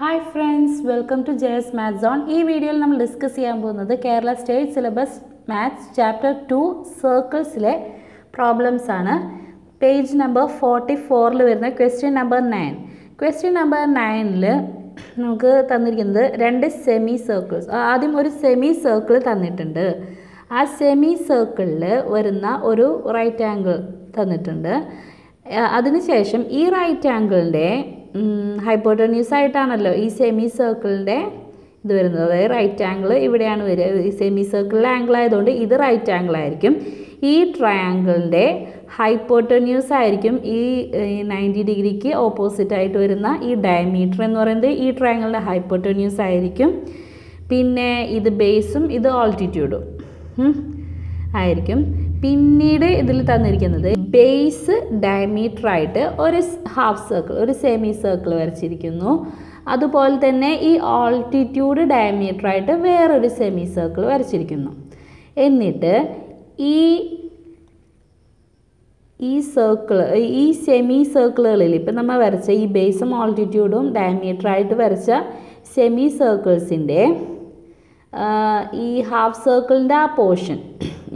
Hi friends welcome to Jayas maths on ഈ വീഡിയോയിൽ നമ്മൾ ഡിസ്കസ് ചെയ്യാൻ പോകുന്നത് Kerala state syllabus maths chapter two സർക്കിൾസിലെ problems ആണ്. പേജ് നമ്പർ ഫോർട്ടി ഫോറിൽ വരുന്ന question number nine question number നയനിൽ നമുക്ക് തന്നിരിക്കുന്നത് രണ്ട് സെമി സർക്കിൾസ് ആദ്യം ഒരു സെമി സർക്കിൾ തന്നിട്ടുണ്ട്. ആ സെമി സർക്കിളിൽ വരുന്ന ഒരു റൈറ്റ് ആംഗിൾ തന്നിട്ടുണ്ട്. അതിനുശേഷം ഈ റൈറ്റ് ആംഗിളിന്റെ ഹൈപ്പോട്ടന്യൂസ് ആയിട്ടാണല്ലോ ഈ സെമി സർക്കിളിന്റെ ഇത് വരുന്നത്. അതായത് റൈറ്റ് ആംഗിൾ ഇവിടെയാണ് വരിക. ഈ സെമി സർക്കിളിലെ ആംഗിൾ ആയതുകൊണ്ട് ഇത് റൈറ്റ് ആംഗിൾ ആയിരിക്കും. ഈ ട്രയാങ്കിളിന്റെ ഹൈപ്പോട്ടന്യൂസ് ആയിരിക്കും ഈ നയന്റി ഡിഗ്രിക്ക് ഓപ്പോസിറ്റ് ആയിട്ട് വരുന്ന ഈ ഡയമീറ്റർ എന്ന് പറയുന്നത് ഈ ട്രയാങ്കിളിന്റെ ഹൈപ്പോട്ടന്യൂസ് ആയിരിക്കും. പിന്നെ ഇത് ബേസും ഇത് ഓൾട്ടിറ്റ്യൂഡും ആയിരിക്കും. പിന്നീട് ഇതിൽ തന്നിരിക്കുന്നത് ബേസ് ഡയമീറ്റർ ആയിട്ട് ഒരു ഹാഫ് സർക്കിൾ ഒരു സെമി സർക്കിൾ വരച്ചിരിക്കുന്നു. അതുപോലെ തന്നെ ഈ ഓൾട്ടിറ്റ്യൂഡ് ഡയമീറ്റർ ആയിട്ട് വേറൊരു സെമി സർക്കിൾ വരച്ചിരിക്കുന്നു. എന്നിട്ട് ഈ ഈ സർക്കിൾ ഈ സെമി സർക്കിളുകളിൽ ഇപ്പം നമ്മൾ വരച്ച ഈ ബേസും ഓൾട്ടിറ്റ്യൂഡും ഡയമീറ്റർ ആയിട്ട് വരച്ച സെമി സർക്കിൾസിന്റെ ഈ ഹാഫ് സർക്കിളിന്റെ ആ പോർഷൻ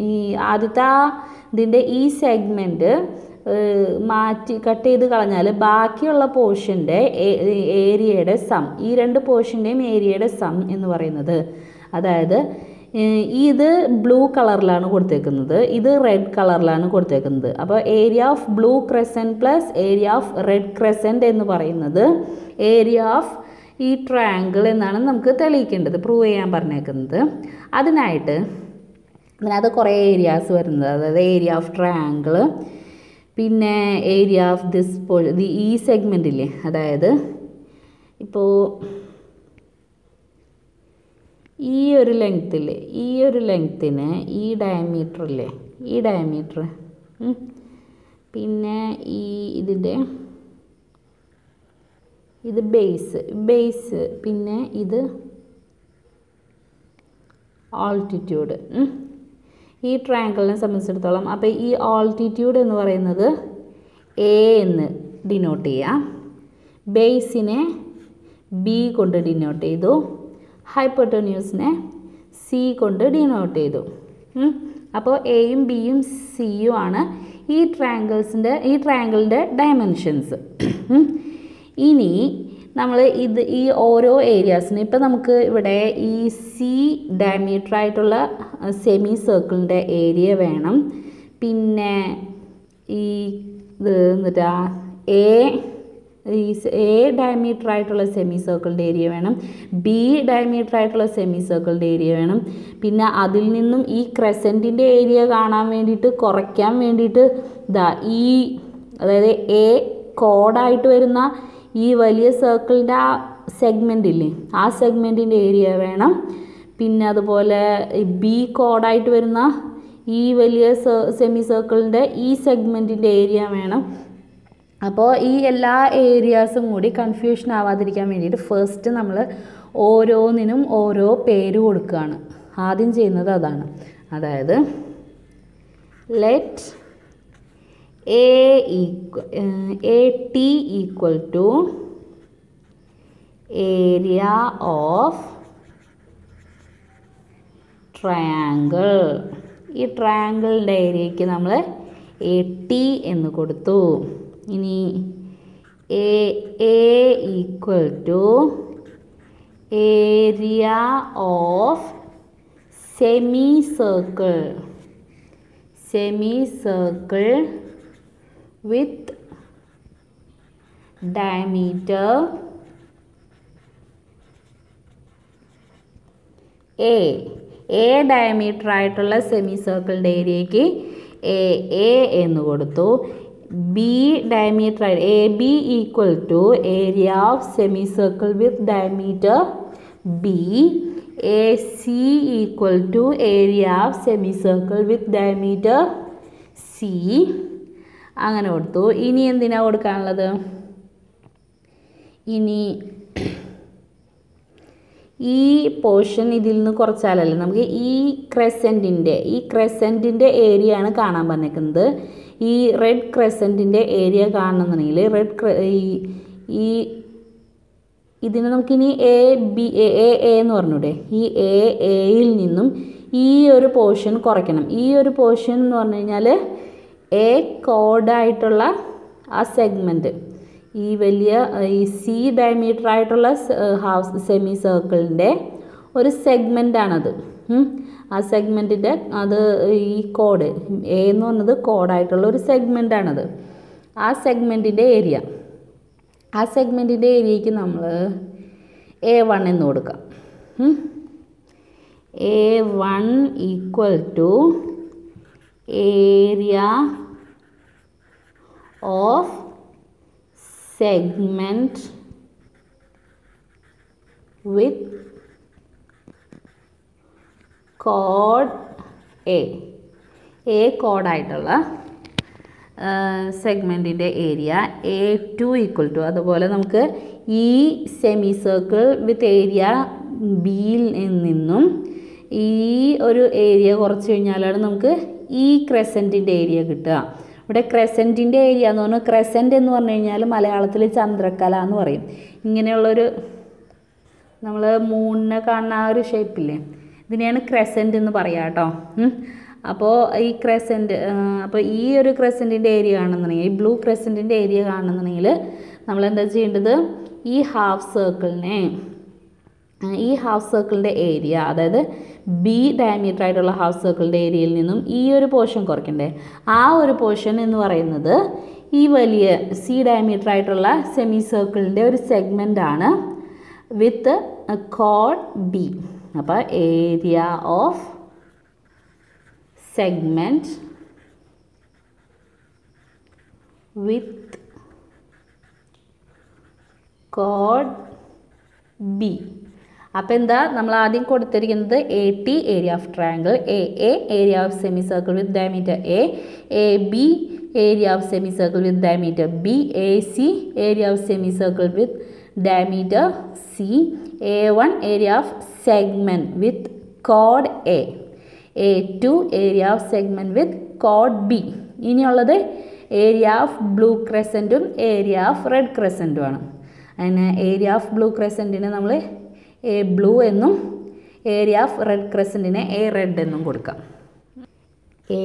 ഈ ആദ്യത്തെ ഇതിന്റെ ഈ സെഗ്മെന്റ് മാറ്റി കട്ട് ചെയ്ത് കളഞ്ഞാൽ ബാക്കിയുള്ള പോർഷന്റെ ഏരിയയുടെ സം ഈ രണ്ട് പോർഷന്റെയും ഏരിയയുടെ സം എന്ന് പറയുന്നത്. അതായത് ഇത് ബ്ലൂ കളറിലാണ് കൊടുത്തേക്കുന്നത് ഇത് റെഡ് കളറിലാണ് കൊടുത്തേക്കുന്നത്. അപ്പോൾ area of blue crescent plus area of red crescent എന്ന് പറയുന്നത് ഏരിയ ഓഫ് ഈ ട്രയാങ്കിൾ എന്നാണ് നമുക്ക് തെളിയിക്കേണ്ടത് പ്രൂവ് ചെയ്യാൻ പറഞ്ഞേക്കുന്നത്. അതിനായിട്ട് അതിനകത്ത് കുറേ ഏരിയാസ് വരുന്നത്. അതായത് ഏരിയ ഓഫ് ട്രയാങ്കിൾ പിന്നെ ഏരിയ ഓഫ് ദിസ് പോ ഈ സെഗ്മെന്റില്ലേ അതായത് ഇപ്പോൾ ഈ ഒരു ലെങ്ത്തില്ലേ ഈ ഒരു ലെങ്ത്തിന് ഈ ഡയമീറ്റർ ഡയമീറ്ററില്ലേ ഈ ഡയമീറ്റർ പിന്നെ ഈ ഇതിന്റെ ഇത് ബേസ് ബേസ് പിന്നെ ഇത് ഓൾട്ടിറ്റ്യൂഡ് ഈ ട്രയാങ്കിളിനെ സംബന്ധിച്ചിടത്തോളം അപ്പോൾ ഈ ആൾട്ടിറ്റ്യൂഡ് എന്ന് പറയുന്നത് എ എന്ന് ഡിനോട്ട് ചെയ്യാം. ബേസിനെ ബി കൊണ്ട് ഡിനോട്ട് ചെയ്തു. ഹൈപ്പോട്ടോന്യൂസിനെ സി കൊണ്ട് ഡിനോട്ട് ചെയ്തു. അപ്പോൾ എയും ബിയും സിയും ആണ് ഈ ട്രയാങ്കിൾസിന്റെ ഈ ട്രയാങ്കിളിന്റെ ഡയമെൻഷൻസ് ഇനി നമ്മൾ ഇത് ഈ ഓരോ ഏരിയാസിന് ഇപ്പം നമുക്ക് ഇവിടെ ഈ സി ഡയമീറ്റർ ആയിട്ടുള്ള സെമി സർക്കിളിന്റെ ഏരിയ വേണം. പിന്നെ ഈ ഇത് എന്നിട്ടാ എ ഈ എ ഡയമീറ്റർ ആയിട്ടുള്ള സെമി സർക്കിളിന്റെ ഏരിയ വേണം. ബി ഡയമീറ്റർ ആയിട്ടുള്ള സെമി സർക്കിളിന്റെ ഏരിയ വേണം. പിന്നെ അതിൽ നിന്നും ഈ ക്രസന്റിന്റെ ഏരിയ കാണാൻ വേണ്ടിയിട്ട് കുറയ്ക്കാൻ വേണ്ടിയിട്ട് ഇതാ ഈ അതായത് എ കോഡായിട്ട് വരുന്ന ഈ വലിയ സർക്കിളിന്റെ ആ സെഗ്മെന്റ് ഇല്ലേ ആ സെഗ്മെന്റിന്റെ ഏരിയ വേണം. പിന്നെ അതുപോലെ ബി കോഡായിട്ട് വരുന്ന ഈ വലിയ സെമി സർക്കിളിന്റെ ഈ സെഗ്മെന്റിന്റെ ഏരിയ വേണം. അപ്പോൾ ഈ എല്ലാ ഏരിയാസും കൂടി കൺഫ്യൂഷൻ ആവാതിരിക്കാൻ വേണ്ടിയിട്ട് ഫസ്റ്റ് നമ്മൾ ഓരോന്നിനും ഓരോ പേര് കൊടുക്കുകയാണ് ആദ്യം ചെയ്യുന്നത് അതാണ്. അതായത് let A equal A T equal to area of triangle ഈ ട്രയാങ്കിളിന്റെ ഏരിയയ്ക്ക് നമ്മൾ എ ടി എന്ന് കൊടുത്തു. ഇനി A A equal to area of semi circle semi circle with diameter A A diameter ആയിട്ടുള്ള സെമി സർക്കിളിന്റെ ഏരിയയ്ക്ക് എ എ എന്ന് കൊടുത്തു. B diameter A B equal to area of semi circle with diameter B A C equal to area of semi circle with diameter C അങ്ങനെ കൊടുത്തു. ഇനി എന്തിനാ കൊടുക്കാനുള്ളത്? ഇനി ഈ പോർഷൻ ഇതിൽ നിന്ന് കുറച്ചാലല്ലേ? നമുക്ക് ഈ ക്രെസന്റിന്റെ ഈ ക്രെസന്റിന്റെ ഏരിയ ആണ് കാണാൻ പറഞ്ഞേക്കുന്നത്. ഈ റെഡ് ക്രെസന്റിന്റെ ഏരിയ കാണണമെന്നുണ്ടെങ്കിൽ റെഡ് ഈ ഇതിന് നമുക്കിനി എ ബി എ എ എന്ന് പറഞ്ഞൂടെ? ഈ എ എയിൽ നിന്നും ഈ ഒരു പോർഷൻ കുറയ്ക്കണം. ഈ ഒരു പോർഷൻ എന്ന് പറഞ്ഞു കഴിഞ്ഞാൽ എ കോഡായിട്ടുള്ള ആ സെഗ്മെന്റ് ഈ വലിയ ഈ സി ഡയമീറ്റർ ആയിട്ടുള്ള ഹാഫ് സെമി സർക്കിളിന്റെ ഒരു സെഗ്മെന്റാണത് ആ സെഗ്മെന്റിന്റെ അത് ഈ കോഡ് എ എന്ന് പറഞ്ഞത് കോഡായിട്ടുള്ള ഒരു സെഗ്മെന്റാണത് ആ സെഗ്മെന്റിന്റെ ഏരിയ ആ സെഗ്മെന്റിന്റെ ഏരിയയ്ക്ക് നമ്മൾ എ വൺ എന്ന് കൊടുക്കാം. A one equal to area of segment with കോഡ് എ എ കോഡായിട്ടുള്ള സെഗ്മെന്റിന്റെ area A two equal to അതുപോലെ നമുക്ക് ഈ സെമി സർക്കിൾ വിത്ത് ഏരിയ ബിയിൽ നിന്നും ഈ ഒരു ഏരിയ കുറച്ച് കഴിഞ്ഞാലാണ് നമുക്ക് ഈ ക്രസന്റിന്റെ ഏരിയ കിട്ടുക. ഇവിടെ ക്രസന്റിന്റെ ഏരിയ എന്ന് പറഞ്ഞാൽ ക്രസന്റ് എന്ന് പറഞ്ഞു കഴിഞ്ഞാൽ മലയാളത്തിൽ ചന്ദ്രക്കല എന്ന് പറയും. ഇങ്ങനെയുള്ളൊരു നമ്മൾ മൂണിനെ കാണുന്ന ആ ഒരു ഷേപ്പില്ലേ ഇതിനെയാണ് ക്രസന്റ് എന്ന് പറയുക കേട്ടോ അപ്പോൾ ഈ ക്രസന്റ് അപ്പോൾ ഈ ഒരു ക്രസന്റിന്റെ ഏരിയ കാണുന്നുണ്ടെങ്കിൽ ഈ ബ്ലൂ ക്രസന്റിന്റെ ഏരിയ കാണുന്നുണ്ടെങ്കിൽ നമ്മൾ എന്താ ചെയ്യേണ്ടത്? ഈ ഹാഫ് സർക്കിളിനെ ഈ ഹാഫ് സർക്കിളിന്റെ ഏരിയ അതായത് ബി ഡയമീറ്റർ ആയിട്ടുള്ള ഹാഫ് സർക്കിളിന്റെ ഏരിയയിൽ നിന്നും ഈ ഒരു പോർഷൻ കുറയ്ക്കണ്ടേ? ആ ഒരു പോർഷൻ എന്ന് പറയുന്നത് ഈ വലിയ സി ഡയമീറ്റർ ആയിട്ടുള്ള സെമി സർക്കിളിന്റെ ഒരു സെഗ്മെന്റ് ആണ് വിത്ത് കോഡ് ബി അപ്പോൾ ഏരിയ ഓഫ് സെഗ്മെന്റ് വിത്ത് കോഡ് ബി അപ്പോൾ എന്താ നമ്മൾ ആദ്യം കൊടുത്തിരിക്കുന്നത് A T area of triangle A A area of semi circle with diameter A A B area of semi circle with diameter B A C area of semi circle with diameter C A one area of segment വിത്ത് കോഡ് A A two area of segment വിത്ത് കോഡ് B ഇനിയുള്ളത് area of blue ക്രെസന്റും area of red ക്രെസന്റുമാണ് അതിന് area of blue ക്രസന്റിന് നമ്മൾ A blue എന്നും area of red ക്രെസന്റിനെ എ റെഡ് എന്നും കൊടുക്കാം. A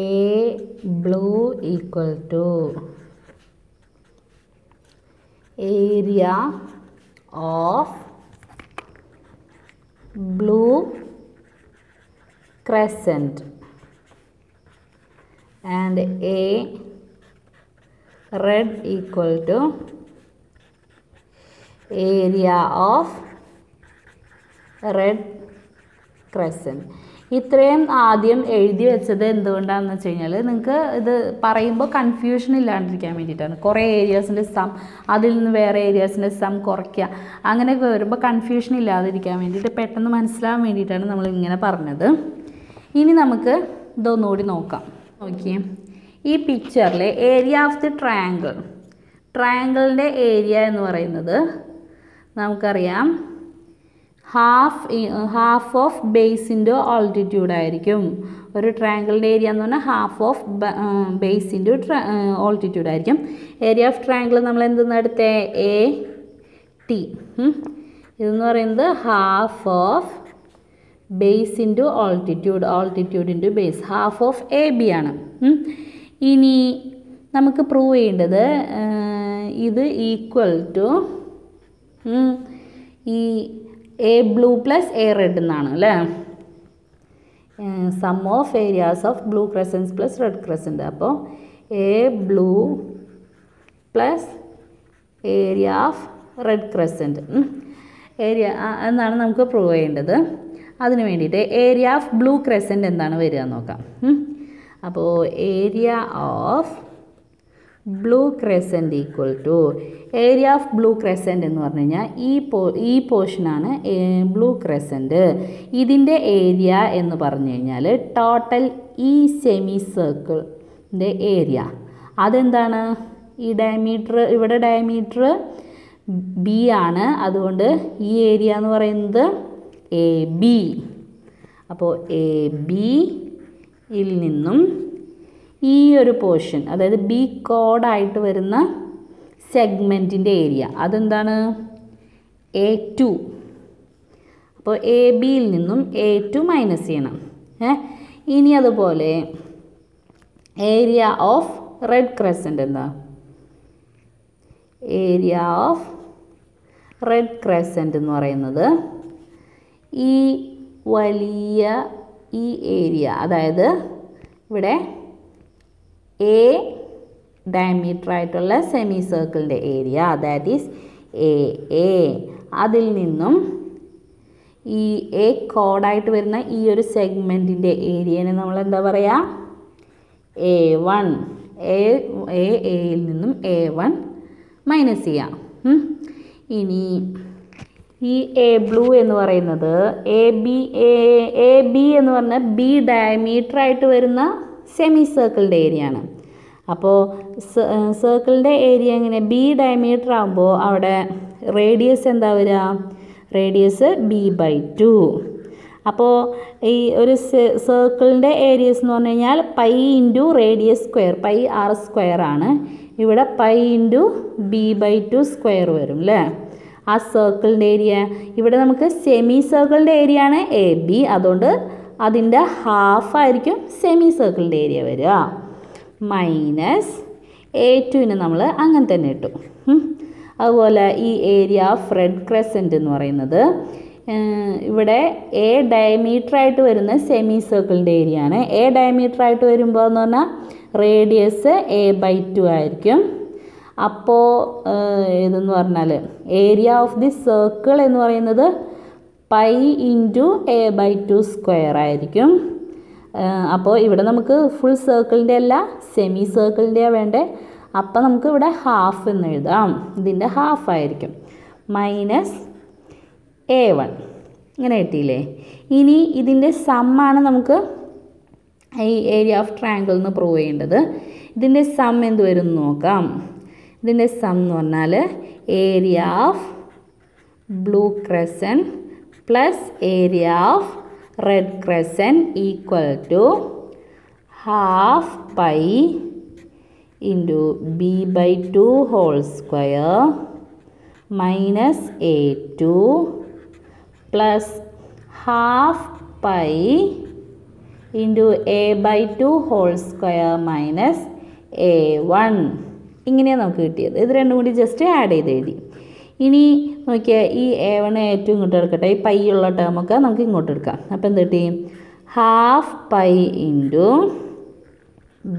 blue equal to area of blue crescent. And a red equal to area of red crescent. ഇത്രയും ആദ്യം എഴുതി വെച്ചത് എന്തുകൊണ്ടാണെന്ന് വെച്ച് കഴിഞ്ഞാൽ നിങ്ങൾക്ക് ഇത് പറയുമ്പോൾ കൺഫ്യൂഷൻ ഇല്ലാണ്ടിരിക്കാൻ വേണ്ടിയിട്ടാണ്. കുറേ ഏരിയാസിന്റെ സം അതിൽ നിന്ന് വേറെ ഏരിയാസിന്റെ സം കുറയ്ക്കുക അങ്ങനെയൊക്കെ വരുമ്പോൾ കൺഫ്യൂഷൻ ഇല്ലാതിരിക്കാൻ വേണ്ടിയിട്ട് പെട്ടെന്ന് മനസ്സിലാവാൻ വേണ്ടിയിട്ടാണ് നമ്മൾ ഇങ്ങനെ പറഞ്ഞത്. ഇനി നമുക്ക് ഇതൊന്നുകൂടി നോക്കാം. നോക്കിയേ. ഈ പിക്ചറിലെ ഏരിയ ഓഫ് ദി ട്രയാങ്കിൾ ട്രയാങ്കിളിന്റെ ഏരിയ എന്ന് പറയുന്നത് നമുക്കറിയാം. ഹാഫ് ഹാഫ് ഓഫ് ബേസിന്റെ ഓൾട്ടിറ്റ്യൂഡ് ആയിരിക്കും. ഒരു ട്രയാങ്കിളിന്റെ ഏരിയ എന്ന് പറഞ്ഞാൽ ഹാഫ് ഓഫ് ബേസിന്റെ ഓൾട്ടിറ്റ്യൂഡ് ആയിരിക്കും. ഏരിയ ഓഫ് ട്രയാങ്കിൾ നമ്മൾ എന്തെന്ന് എടുത്തേ? എ ടി ഇതെന്ന് പറയുന്നത് half of base into altitude altitude into base half of A B ആണ്. ഇനി നമുക്ക് പ്രൂവ് ചെയ്യേണ്ടത് ഇത് ഈക്വൽ ടു ഈ A blue plus A red എന്നാണ് അല്ലേ? Sum of areas of blue crescents plus red crescent അപ്പോൾ A blue plus area of red crescent area എന്നാണ് നമുക്ക് പ്രൂവ് ചെയ്യേണ്ടത്. അതിന് വേണ്ടിയിട്ട് ഏരിയ ഓഫ് ബ്ലൂ ക്രസന്റ് എന്താണ് വരിക നോക്കാം. അപ്പോൾ area of blue crescent equal to area of blue crescent എന്ന് പറഞ്ഞു കഴിഞ്ഞാൽ ഈ പോ ഈ പോർഷനാണ് ബ്ലൂ ക്രസന്റ് ഇതിന്റെ ഏരിയ എന്ന് പറഞ്ഞു കഴിഞ്ഞാൽ ടോട്ടൽ ഈ സെമി സർക്കിളിന്റെ ഏരിയ അതെന്താണ്? ഈ ഡയമീറ്റർ ഇവിടെ ഡയമീറ്റർ ബി ആണ്. അതുകൊണ്ട് ഈ ഏരിയ എന്ന് പറയുന്നത് എ ബി അപ്പോൾ എ ബിയിൽ നിന്നും ഈ ഒരു പോർഷൻ അതായത് ബി കോഡായിട്ട് വരുന്ന സെഗ്മെന്റിന്റെ ഏരിയ അതെന്താണ്? എ ടു അപ്പോൾ എ ബിയിൽ നിന്നും എ ടു മൈനസ് ചെയ്യണം. ഏ? ഇനി അതുപോലെ ഏരിയ ഓഫ് റെഡ് ക്രസന്റ് എന്താ? ഏരിയ ഓഫ് റെഡ് ക്രസന്റ് എന്ന് പറയുന്നത് ഈ വലിയ ഈ ഏരിയ അതായത് ഇവിടെ എ ഡയമീറ്റർ ആയിട്ടുള്ള സെമി സർക്കിളിന്റെ area that is A A അതിൽ നിന്നും ഈ എ കോഡായിട്ട് വരുന്ന ഈ ഒരു സെഗ്മെന്റിന്റെ ഏരിയനെ നമ്മൾ എന്താ പറയുക എ വൺ എ എ എയിൽ നിന്നും എ വൺ മൈനസ് ചെയ്യാം. ഇനി ഈ എ ബ്ലൂ എന്ന് പറയുന്നത് എ ബി എ ബി എന്ന് പറഞ്ഞാൽ ബി ഡയമീറ്റർ ആയിട്ട് വരുന്ന സെമി സർക്കിളിന്റെ ഏരിയ ആണ് അപ്പോൾ സർക്കിളിന്റെ ഏരിയ എങ്ങനെ ബി ഡയമീറ്റർ ആകുമ്പോൾ അവിടെ റേഡിയസ് എന്താ വരിക റേഡിയസ് ബി ബൈ ടു അപ്പോൾ ഈ ഒരു സർക്കിളിന്റെ ഏരിയസ് എന്ന് പറഞ്ഞു കഴിഞ്ഞാൽ pi into radius square pi R square ആണ്. ഇവിടെ pi into B by two square വരും അല്ലേ ആ സർക്കിളിന്റെ ഏരിയ ഇവിടെ നമുക്ക് സെമി സർക്കിളിന്റെ ഏരിയ ആണ് എ ബി അതുകൊണ്ട് അതിന്റെ ഹാഫ് ആയിരിക്കും സെമി സർക്കിളിന്റെ ഏരിയ വരിക. മൈനസ് എ ടുവിന് നമ്മൾ അങ്ങനെ തന്നെ ഇട്ടു. അതുപോലെ ഈ ഏരിയ ഓഫ് റെഡ് ക്രസന്റ് എന്ന് പറയുന്നത് ഇവിടെ എ ഡയമീറ്റർ ആയിട്ട് വരുന്ന സെമി സർക്കിളിന്റെ ഏരിയ ആണ്. എ ഡയമീറ്റർ ആയിട്ട് വരുമ്പോൾ എന്ന് പറഞ്ഞാൽ റേഡിയസ് എ ബൈ ടു ആയിരിക്കും. അപ്പോൾ ഇതെന്ന് പറഞ്ഞാൽ ഏരിയ ഓഫ് ദി സർക്കിൾ എന്ന് പറയുന്നത് pi into A by two square ആയിരിക്കും. അപ്പോൾ ഇവിടെ നമുക്ക് ഫുൾ സർക്കിളിന്റെ അല്ല സെമി സർക്കിളിന്റെയാണ് വേണ്ടേ. അപ്പോൾ നമുക്ക് ഇവിടെ ഹാഫ് എന്ന് എഴുതാം. ഇതിന്റെ ഹാഫ് ആയിരിക്കും. മൈനസ് എ വൺ ഇങ്ങനെ കിട്ടിയില്ലേ? ഇനി ഇതിന്റെ സമ്മാണ് നമുക്ക് ഈ ഏരിയ ഓഫ് ട്രയാങ്കിൾ എന്ന് പ്രൂവ് ചെയ്യേണ്ടത്. ഇതിന്റെ സം എന്ത് വരും നോക്കാം. ഇതിന്റെ സം എന്ന് പറഞ്ഞാൽ area of blue crescent plus area of red crescent equal to half pi into B by two whole square minus A two plus half pi into A by two whole square minus A one ഇങ്ങനെയാണ് നമുക്ക് കിട്ടിയത്. ഇത് രണ്ടും കൂടി just add ചെയ്ത് എഴുതി. ഇനി നോക്കിയാൽ ഈ എ വൺ ഏറ്റവും ഇങ്ങോട്ട് എടുക്കട്ടെ. ഈ പൈ ഉള്ള ടേമൊക്കെ നമുക്ക് ഇങ്ങോട്ട് എടുക്കാം. അപ്പോൾ എന്ത് കിട്ടി? Half pi into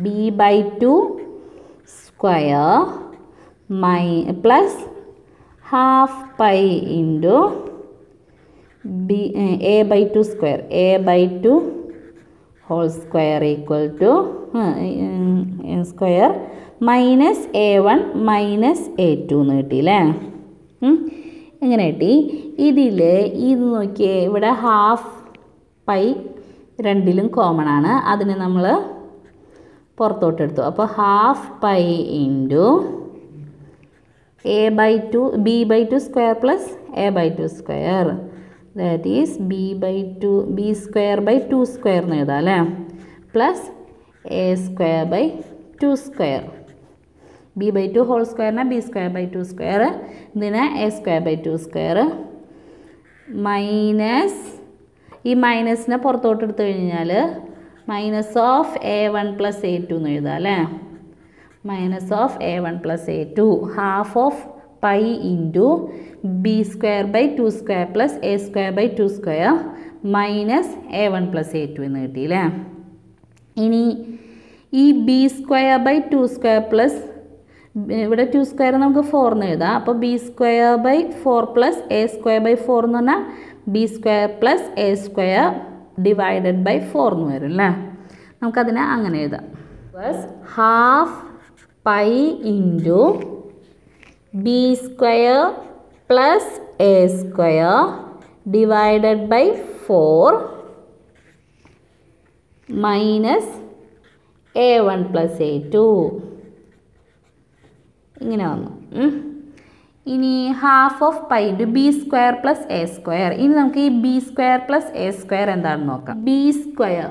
B by two square my plus half pi into B A by two square A by two whole square equal to square minus A one minus A two എന്ന് കിട്ടിയില്ലേ. എങ്ങനെ കിട്ടി. ഇതിൽ ഇത് നോക്കിയേ ഇവിടെ half pi രണ്ടിലും common ആണ്. അതിനെ നമ്മൾ പുറത്തോട്ട് എടുത്തു. അപ്പോൾ half pi into A by two B by two square plus A by two square that is B by two B square by two square എന്ന് എഴുതാം അല്ലേ? Plus A square by two square B by two whole സ്ക്വയറിനെ B square by two square ഇതിനെ A square by two square minus ഈ മൈനസിനെ പുറത്തോട്ട് എടുത്തു കഴിഞ്ഞാൽ minus of A one plus A two എന്ന് എഴുതാം അല്ലേ? Minus of A one plus A two half of pi into B square by two square plus A square by two square minus A one plus A two എന്ന് കിട്ടിയില്ലേ ഇനി ഈ B square by two square plus ഇവിടെ two square നമുക്ക് four എന്ന് എഴുതാം. അപ്പോൾ B square by four plus A square by four എന്ന് പറഞ്ഞാൽ B square plus A square divided by four എന്ന് വരും അല്ലേ നമുക്കതിനെ അങ്ങനെ എഴുതാം. Plus half pi into B square plus A square divided by four minus A one plus A two ഇങ്ങനെ വന്നു. ഇനി half of pi into B square plus A square ഇനി നമുക്ക് ഈ B square plus A square എന്താണെന്ന് നോക്കാം. B square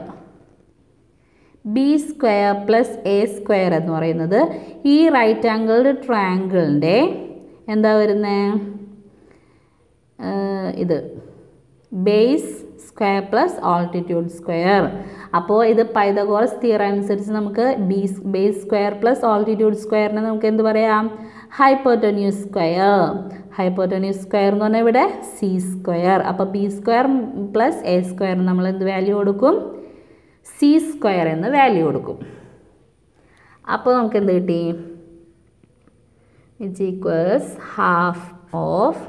B square plus A square എന്ന് പറയുന്നത് ഈ റൈറ്റ് ആംഗിൾഡ് ട്രയാങ്കിളിന്റെ എന്താ വരുന്നത് ഇത്. Base square plus altitude square. അപ്പോൾ ഇത് പൈതഗോറസ് തിയറ അനുസരിച്ച് നമുക്ക് ബീസ് ബേസ് സ്ക്വയർ പ്ലസ് ഓൾട്ടിറ്റ്യൂഡ് സ്ക്വയറിനെ നമുക്ക് എന്ത് പറയാം? ഹൈപ്പോട്ടോന്യൂസ് സ്ക്വയർ ഹൈപ്പോട്ടോന്യൂസ് സ്ക്വയർ എന്ന് പറഞ്ഞാൽ ഇവിടെ സി സ്ക്വയർ അപ്പോൾ B square plus A square നമ്മൾ എന്ത് വാല്യൂ കൊടുക്കും? സി സ്ക്വയർ എന്ന് വാല്യൂ കൊടുക്കും. അപ്പോൾ നമുക്ക് എന്ത് കിട്ടി? It's equals half of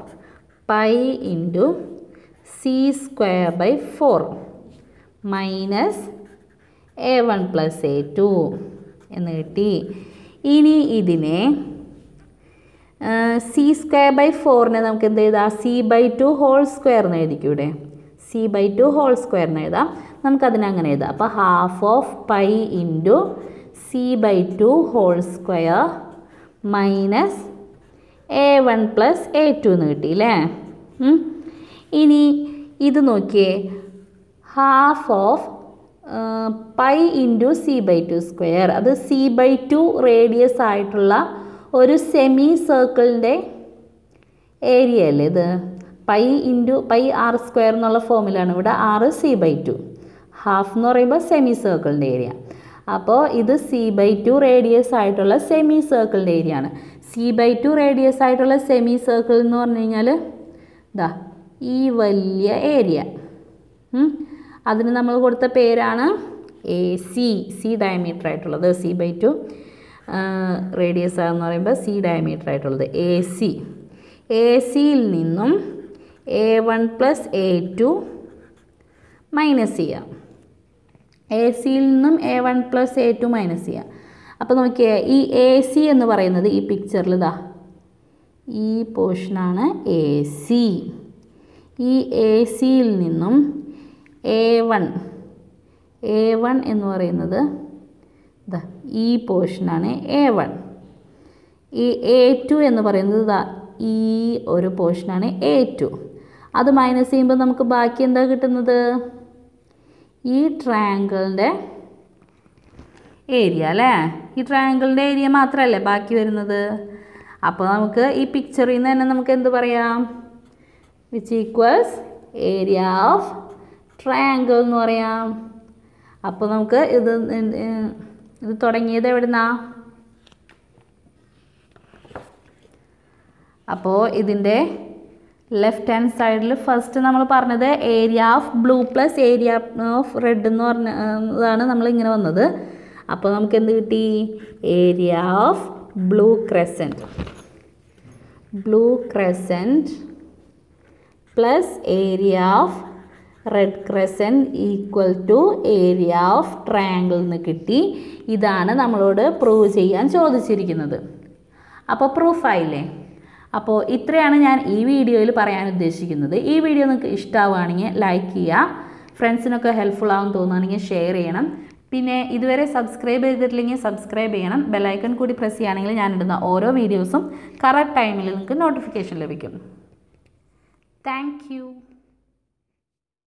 pi of pi into c square by 4 minus a1 plus a2 എന്ന് കിട്ടി. ഇനി ഇതിനെ സി സ്ക്വയർ ബൈ ഫോറിനെ നമുക്ക് എന്ത് എഴുതാം? C by two whole square എന്ന് എഴുതിക്കൂടെ? C by two whole square എന്ന് എഴുതാം. നമുക്കതിനെ അങ്ങനെ എഴുതാം. അപ്പോൾ half of pi into C by two whole square minus A one plus A two എന്ന് കിട്ടി അല്ലേ. ഇനി ഇത് നോക്കിയേ. Half of pi into C by two square അത് സി ബൈ ടു റേഡിയസ് ആയിട്ടുള്ള ഒരു സെമി സർക്കിളിന്റെ ഏരിയ അല്ലേ ഇത്? Pi into pi R square എന്നുള്ള ഫോമിലാണ് ഇവിടെ R C by two half എന്ന് പറയുമ്പോൾ സെമി സർക്കിളിന്റെ ഏരിയ അപ്പോൾ ഇത് സി ബൈ ടു റേഡിയസ് ആയിട്ടുള്ള സെമി സർക്കിളിന്റെ ഏരിയ ആണ്. സി ബൈ ടു റേഡിയസ് ആയിട്ടുള്ള സെമി സർക്കിൾ എന്ന് പറഞ്ഞു കഴിഞ്ഞാൽ ഇതാ ഈ വലിയ ഏരിയ അതിന് നമ്മൾ കൊടുത്ത പേരാണ് എ സി സി ഡയമീറ്റർ ആയിട്ടുള്ളത്. സി ബൈ ടു റേഡിയസ് എന്ന് പറയുമ്പോൾ സി ഡയമീറ്റർ ആയിട്ടുള്ളത്. എ സി എ സിയിൽ നിന്നും A one plus A two minus ചെയ്യാം എ സിയിൽ നിന്നും A one plus A two minus ചെയ്യാം അപ്പോൾ നോക്കിയേ ഈ എ സി എന്ന് പറയുന്നത് ഈ പിക്ചറിൽ ഇതാ ഈ പോർഷനാണ് എ സി ഈ എ സിയിൽ നിന്നും എ വൺ എ വൺ എന്ന് പറയുന്നത് ഇതാ ഈ പോർഷനാണ് എ വൺ ഈ എ ടു എന്ന് പറയുന്നത് ഇതാ ഈ ഒരു പോർഷനാണ് എ ടു അത് മൈനസ് ചെയ്യുമ്പോൾ നമുക്ക് ബാക്കി എന്താ കിട്ടുന്നത്? ഈ ട്രയാങ്കിളിന്റെ ഏരിയ അല്ലേ? ഈ ട്രയാങ്കിളിന്റെ ഏരിയ മാത്രമല്ലേ ബാക്കി വരുന്നത്? അപ്പോൾ നമുക്ക് ഈ പിക്ചറിൽ നിന്ന് തന്നെ നമുക്ക് എന്ത് പറയാം? Which equals area of triangle എന്ന് പറയാം. അപ്പോൾ നമുക്ക് ഇത് ഇത് തുടങ്ങിയത് എവിടുന്നാ? അപ്പോൾ ഇതിന്റെ ലെഫ്റ്റ് ഹാൻഡ് സൈഡിൽ ഫസ്റ്റ് നമ്മൾ പറഞ്ഞത് area of blue plus area of red എന്ന് പറഞ്ഞതാണ് നമ്മൾ ഇങ്ങനെ വന്നത്. അപ്പോൾ നമുക്ക് എന്ത് കിട്ടി? Area of blue crescent blue crescent plus area of red crescent equal to area of triangle എന്ന് കിട്ടി. ഇതാണ് നമ്മളോട് പ്രൂവ് ചെയ്യാൻ ചോദിച്ചിരിക്കുന്നത്. അപ്പോൾ പ്രൂഫായില്ലേ അപ്പോൾ ഇത്രയാണ് ഞാൻ ഈ വീഡിയോയിൽ പറയാൻ ഉദ്ദേശിക്കുന്നത്. ഈ വീഡിയോ നിങ്ങൾക്ക് ഇഷ്ടമാവുകയാണെങ്കിൽ ലൈക്ക് ചെയ്യുക. ഫ്രണ്ട്സിനൊക്കെ ഹെൽപ്ഫുൾ ആവും തോന്നുകയാണെങ്കിൽ ഷെയർ ചെയ്യണം. പിന്നെ ഇതുവരെ സബ്സ്ക്രൈബ് ചെയ്തിട്ടില്ലെങ്കിൽ സബ്സ്ക്രൈബ് ചെയ്യണം. ബെല്ലൈക്കൺ കൂടി പ്രസ് ചെയ്യുകയാണെങ്കിൽ ഞാനിടുന്ന ഓരോ വീഡിയോസും കറക്റ്റ് ടൈമിൽ നിങ്ങൾക്ക് നോട്ടിഫിക്കേഷൻ ലഭിക്കും. Thank you.